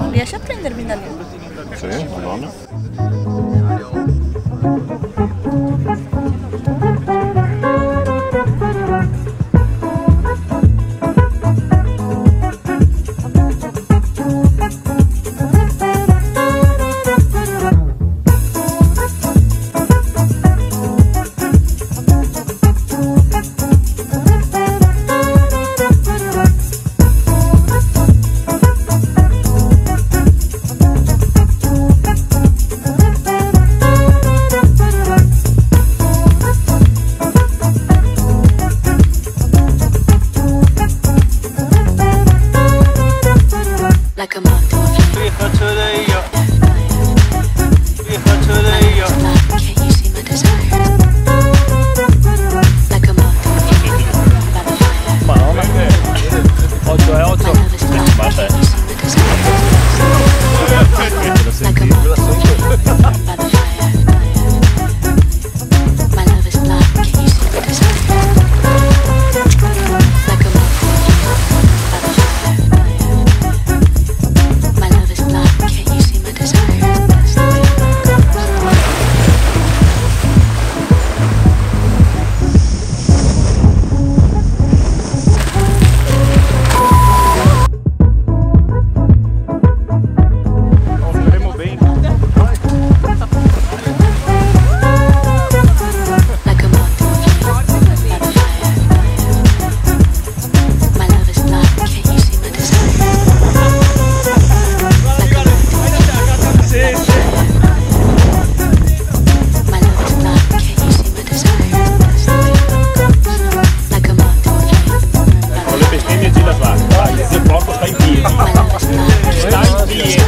Un día ya aprenderme también. Sí, bueno. Like a moth to a flame. Can't you see my desire? Like a moth to a flame. By the fire. Madonna. 8 e 8. My love is blind. Vabbè. Can't you my desire? Like a moth to a flame. flame Con